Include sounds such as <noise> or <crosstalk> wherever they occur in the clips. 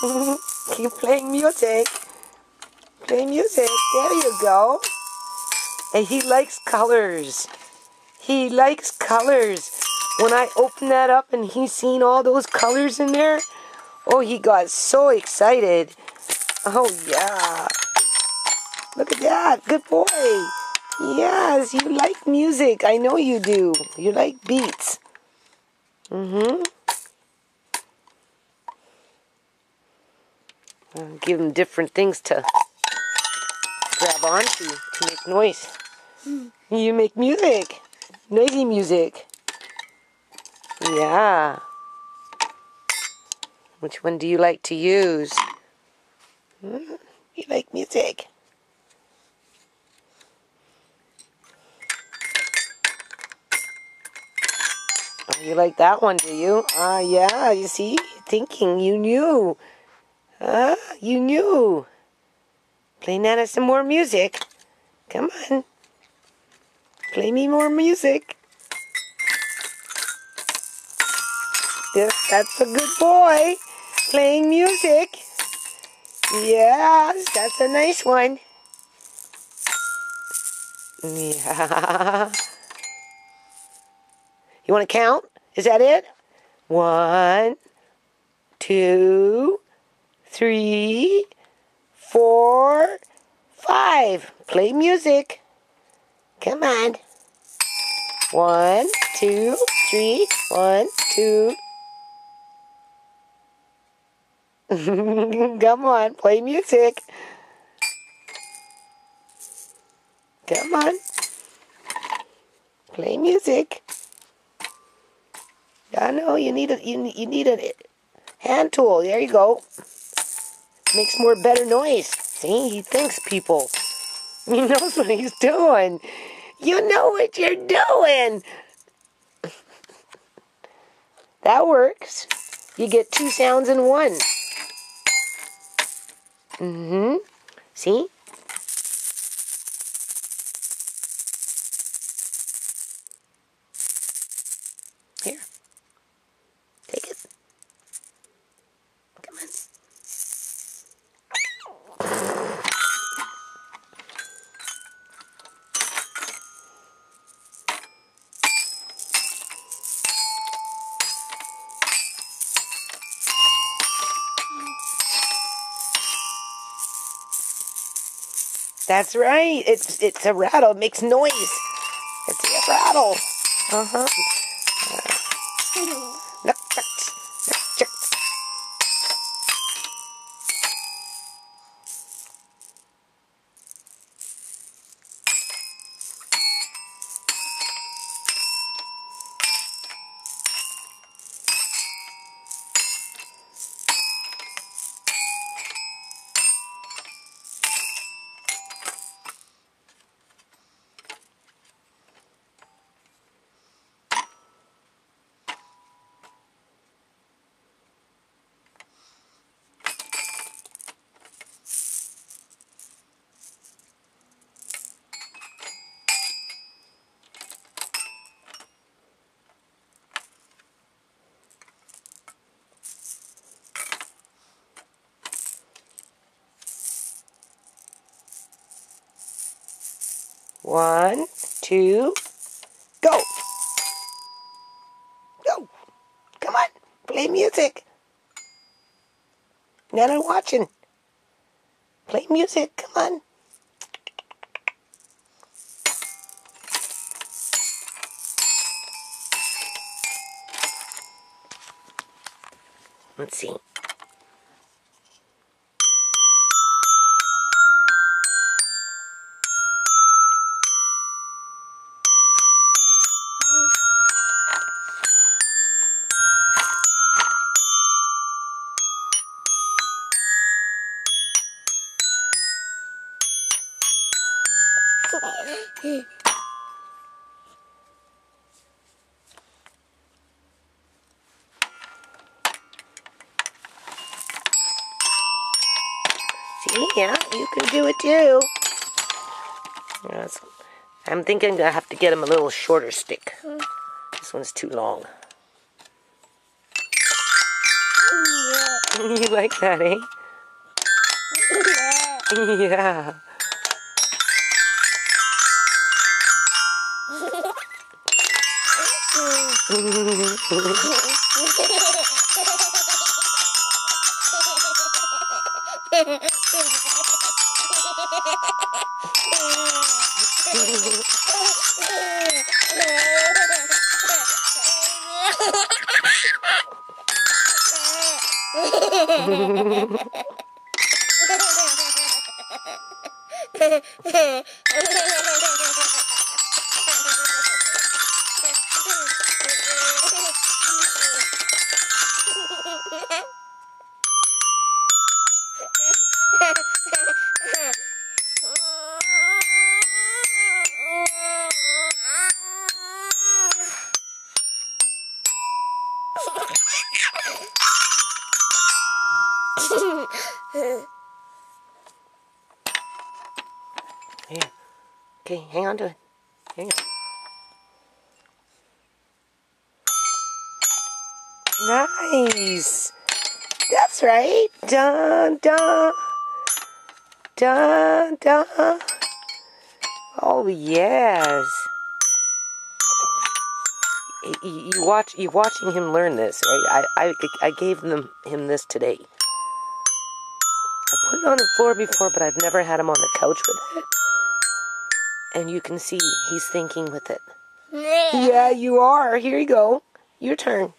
<laughs> Keep playing music. Play music. There you go. And he likes colors. He likes colors. When I opened that up and he seen all those colors in there, oh, he got so excited. Oh, yeah. Look at that. Good boy. Yes, you like music. I know you do. You like beats. Mm-hmm. Give them different things to grab onto to make noise. Mm. You make music. Noisy music. Yeah. Which one do you like to use? Hmm? You like music. Oh, you like that one, do you? Ah, uh, yeah, you see? Thinking, you knew. Huh? You knew. Play Nana some more music. Come on. Play me more music. Yes, that's a good boy. Playing music. Yes, that's a nice one. Yeah. <laughs> You want to count? Is that it? One, two, three, four, five. Play music. Come on. One, two, three, one, two. <laughs> Come on, play music. Come on. Play music. I know you need a you you need a hand tool. There you go. Makes more better noise. See, he thinks people. <laughs> He knows what he's doing. You know what you're doing. <laughs> that works. You get two sounds in one. Mm-hmm. See? That's right. It's it's a rattle. It makes noise. It's a rattle. Uh-huh. One, two, go. Go. Come on. Play music. Nana watching. Play music. Come on. Let's see. See? Yeah, you can do it too. Yes. I'm thinking I have to get him a little shorter stick. This one's too long. <laughs> you like that, eh? <laughs> yeah. Hehehehe Okay, hang on to it. Hang on. Nice. That's right. Dun dun. Dun dun. Oh yes. You, you watch. You're watching him learn this, right? I I I gave them him this today. I put it on the floor before, but I've never had him on the couch with it. And you can see he's thinking with it. Yeah, you are. Here you go. Your turn.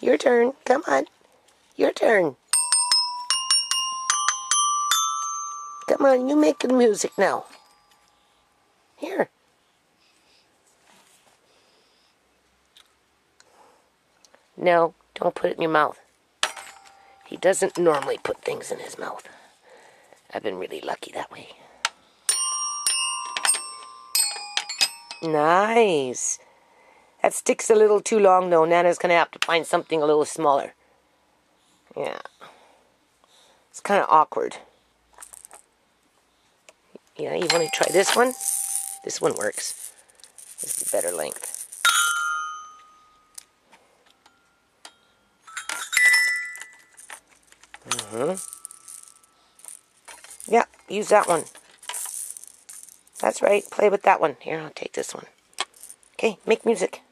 Your turn. Come on. Your turn. Come on, you make the music now. Here. No, don't put it in your mouth. He doesn't normally put things in his mouth. I've been really lucky that way. Nice. That stick's a little too long though. Nana's going to have to find something a little smaller. Yeah. It's kind of awkward. Yeah, you want to try this one? This one works. This is better length. Mm-hmm. Yeah, use that one. That's right. Play with that one. Here, I'll take this one. Okay, make music.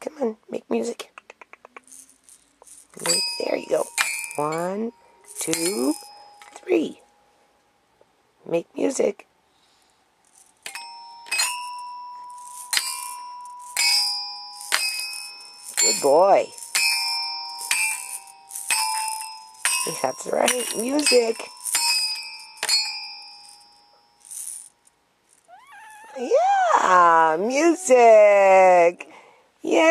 Come on, make music. There you go. One, two, three. Make music. Good boy. That's right, music. Yeah, music. Yay!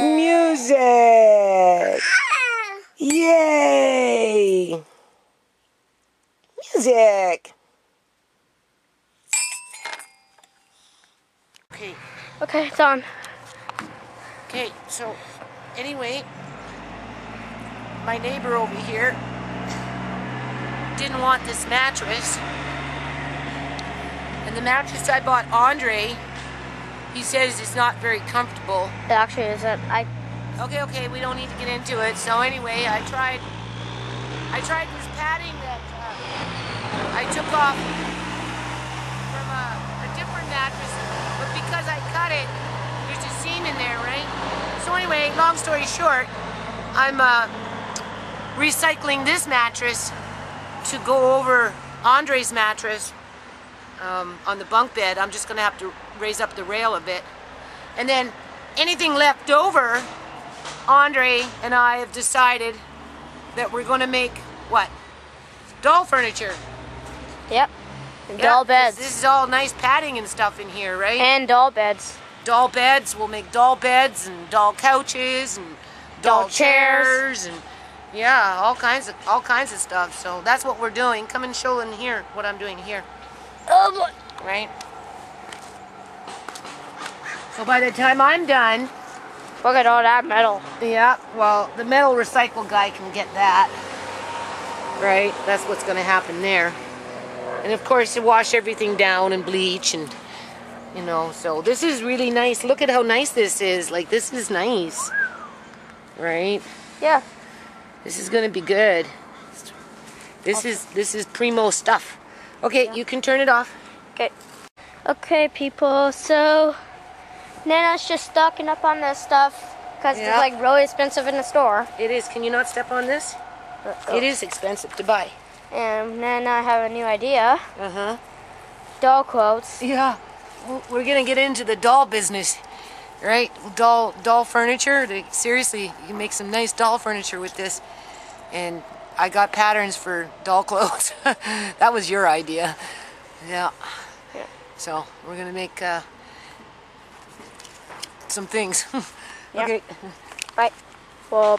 Music. Yay! Music. Okay. Okay, it's on. Okay, so anyway, my neighbor over here didn't want this mattress. And the mattress I bought Andre, he says it's not very comfortable. It actually isn't. I Okay, okay, we don't need to get into it. So anyway, I tried I tried this padding that uh, I took off from a, a different mattress, but because I cut it, there's a seam in there, right? So anyway, long story short, I'm uh, recycling this mattress to go over Andre's mattress um, on the bunk bed. I'm just gonna have to raise up the rail a bit. And then anything left over, Andre and I have decided that we're gonna make what? Doll furniture. yep. And Yeah, doll beds This is all nice padding and stuff in here, right? and doll beds. doll beds. We'll make doll beds and doll couches and doll, Doll chairs. chairs and yeah, all kinds of all kinds of stuff. So that's what we're doing. Come and show in here what I'm doing here, Oh boy. right? So by the time I'm done, Look at all that metal. yeah, well, the metal recycle guy can get that. Right? That's what's going to happen there. And of course, you wash everything down and bleach and You know, so this is really nice. Look at how nice this is. Like this is nice. Right? Yeah. This is gonna be good. This is this is primo stuff. Okay, you can turn it off. Okay. Okay, people. So Nana's just stocking up on this stuff because Yeah. it's like really expensive in the store. It is. Can you not step on this? It is expensive to buy. And then I have a new idea. Uh huh. Doll quotes. Yeah. We're gonna get into the doll business, right? Doll doll furniture. They, seriously, you can make some nice doll furniture with this. And I got patterns for doll <laughs> clothes. that was your idea. Yeah. Yeah. So we're gonna make uh, some things. <laughs> Yeah. okay. Right. Well,